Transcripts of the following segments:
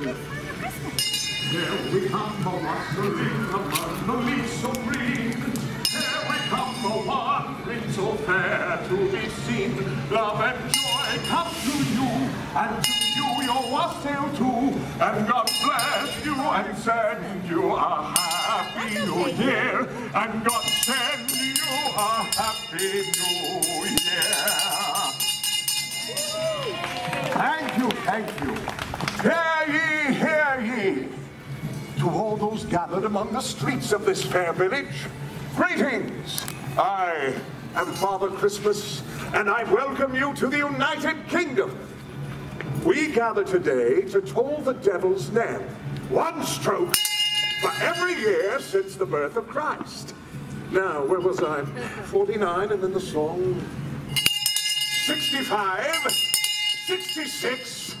Here we come, a wandering among the leaves so green. Here we come, a wandering so fair to be seen. Love and joy come to you, and to you your wassail too. And God bless you and send you a happy new year. And God send you a happy new year. Thank you, thank you. Hear ye, hear ye. To all those gathered among the streets of this fair village, greetings. I am Father Christmas, and I welcome you to the United Kingdom. We gather today to toll the devil's knell, one stroke for every year since the birth of Christ. Now, where was I? 49, and then the song 65, 66,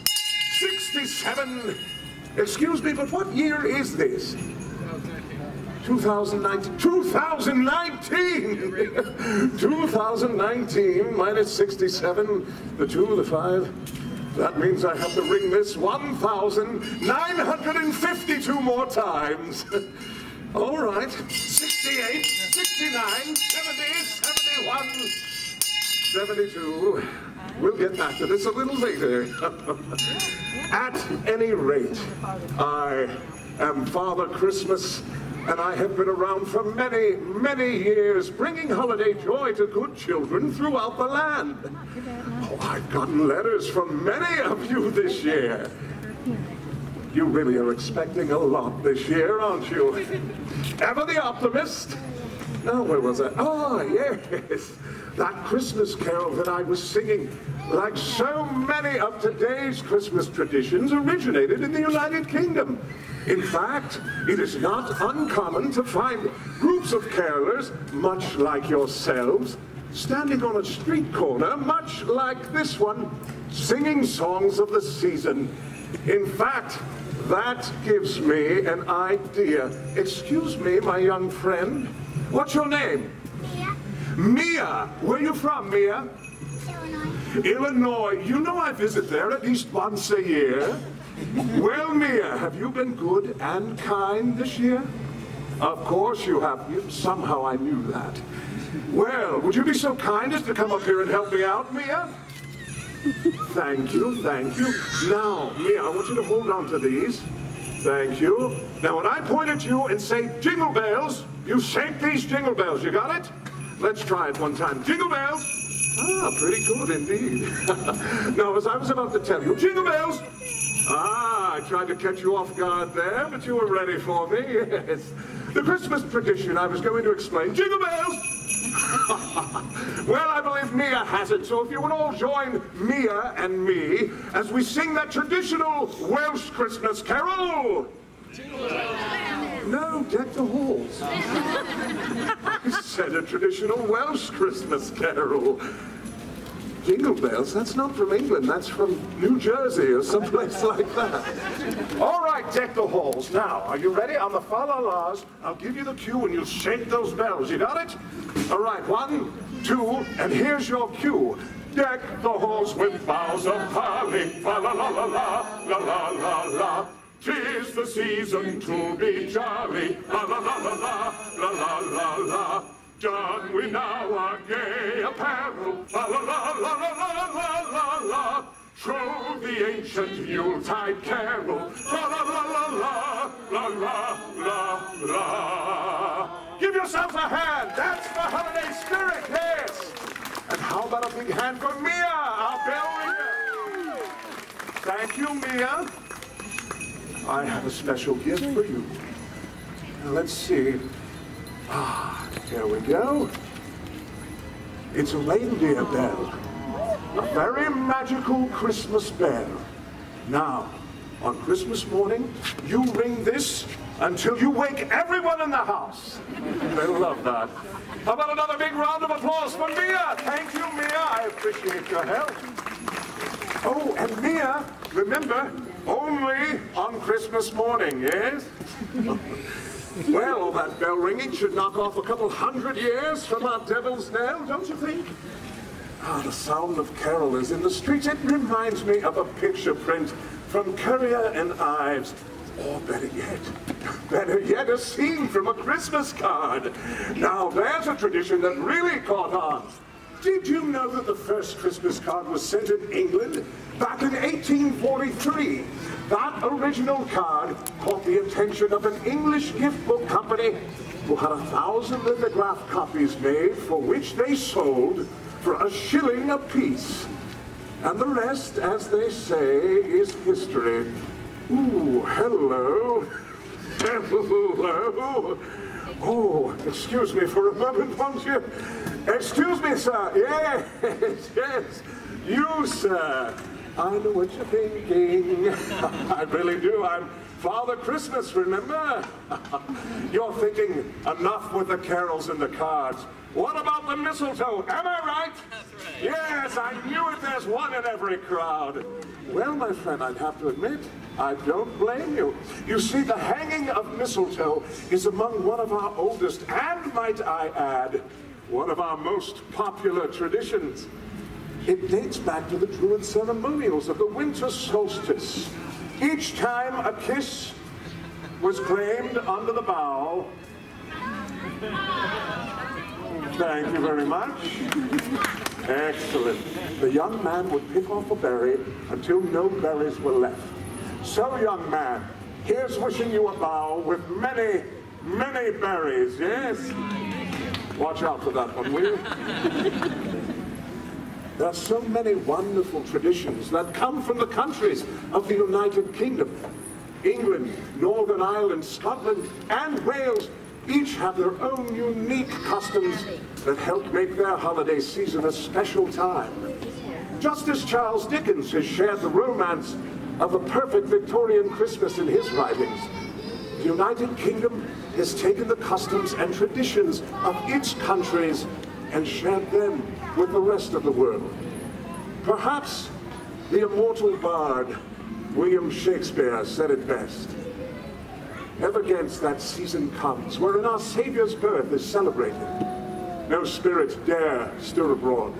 67. Excuse me, but what year is this? 2019. 2019! 2019 minus 67, the 2, the 5. That means I have to ring this 1,952 more times. All right. 68, 69, 70, 71. 72. We'll get back to this a little later. At any rate, I am Father Christmas, and I have been around for many, many years, bringing holiday joy to good children throughout the land. Oh, I've gotten letters from many of you this year. You really are expecting a lot this year, aren't you? Ever the optimist? Oh, where was I? Oh, yes. That Christmas carol that I was singing, like so many of today's Christmas traditions, originated in the United Kingdom. In fact, it is not uncommon to find groups of carolers, much like yourselves, standing on a street corner, much like this one, singing songs of the season. In fact, that gives me an idea. Excuse me, my young friend. What's your name? Mia, Mia. Where are you from, Mia? Illinois. Illinois. You know I visit there at least once a year. Well, Mia, have you been good and kind this year? Of course you have. You, somehow I knew that. Well, would you be so kind as to come up here and help me out, Mia? Thank you, thank you. Now, Mia, I want you to hold on to these. Thank you. Now, when I point at you and say jingle bells, you shake these jingle bells. You got it? Let's try it one time. Jingle bells. Ah, pretty good indeed. now, as I was about to tell you, jingle bells. Ah, I tried to catch you off guard there, but you were ready for me. Yes. The Christmas tradition I was going to explain. Jingle bells. Well, I believe Mia has it, so if you would all join Mia and me as we sing that traditional Welsh Christmas carol. No, deck the halls. I said a traditional Welsh Christmas carol. Jingle bells, that's not from England, that's from New Jersey or someplace like that. All right, deck the halls. Now, are you ready? On the fa la la's, I'll give you the cue and you'll shake those bells. You got it? All right, one, two, and here's your cue. Deck the halls with boughs of holly, la la la la, la la la la. Tis the season to be jolly, la la la la la, la la la la. Don we now our gay apparel, la la la la la la la la la. Trow the ancient Yuletide carol, la la la la la, la la la la. Give yourselves a hand, that's the holiday spirit, yes. And how about a big hand for Mia, our bell ringer? Thank you, Mia. I have a special gift for you. Now, let's see. Ah, here we go. It's a reindeer bell. A very magical Christmas bell. Now, on Christmas morning, you ring this until you wake everyone in the house. They'll love that. How about another big round of applause for Mia? Thank you, Mia. I appreciate your help. Oh, and Mia, remember, only on Christmas morning, yes? well, that bell ringing should knock off a couple hundred years from our devil's knell, don't you think? Ah, the sound of carolers in the streets, it reminds me of a picture print from Currier and Ives, or better yet, better yet, a scene from a Christmas card. Now there's a tradition that really caught on. Did you know that the first Christmas card was sent in England back in 1843? That original card caught the attention of an English gift book company who had a thousand lithograph copies made for which they sold for a shilling apiece. And the rest, as they say, is history. Ooh, hello. Hello. Oh, excuse me for a moment, won't you? Excuse me, sir. Yes, yes. You, sir. I know what you're thinking. I really do. I'm Father Christmas, remember? you're thinking enough with the carols and the cards. What about the mistletoe? Am I right? That's right. Yes, I knew it. There's one in every crowd. Well, my friend, I'd have to admit, I don't blame you. You see, the hanging of mistletoe is among one of our oldest, and might I add, one of our most popular traditions. It dates back to the Druid ceremonials of the winter solstice. Each time a kiss was claimed under the bough, Thank you very much. Excellent. The young man would pick off a berry until no berries were left. So, young man, here's wishing you a bough with many, many berries, yes? Watch out for that one, will you? There are so many wonderful traditions that come from the countries of the United Kingdom. England, Northern Ireland, Scotland, and Wales each have their own unique customs that help make their holiday season a special time. Just as Charles Dickens has shared the romance of a perfect Victorian Christmas in his writings, the United Kingdom has taken the customs and traditions of its countries and shared them with the rest of the world. Perhaps the immortal bard William Shakespeare said it best. Ever against that season comes, wherein our Saviour's birth is celebrated. No spirit dare stir abroad.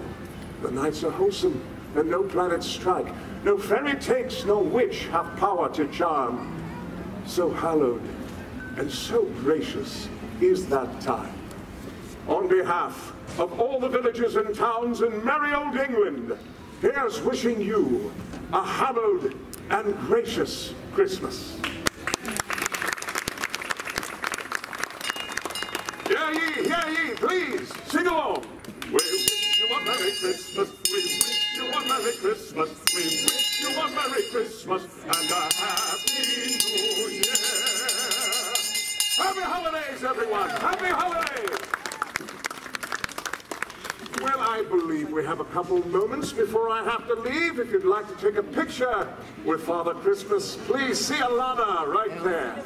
The nights are wholesome, and no planets strike. No fairy takes, no witch have power to charm. So hallowed and so gracious is that time. On behalf of all the villages and towns in merry old England, here's wishing you a hallowed and gracious Christmas. Hear ye, hear ye, please, sing along. We wish you a Merry Christmas, we wish you a Merry Christmas, we wish you a Merry Christmas and a Happy New Year. Happy holidays, everyone, happy holidays. Well, I believe we have a couple moments before I have to leave. If you'd like to take a picture with Father Christmas, please see Alana right there.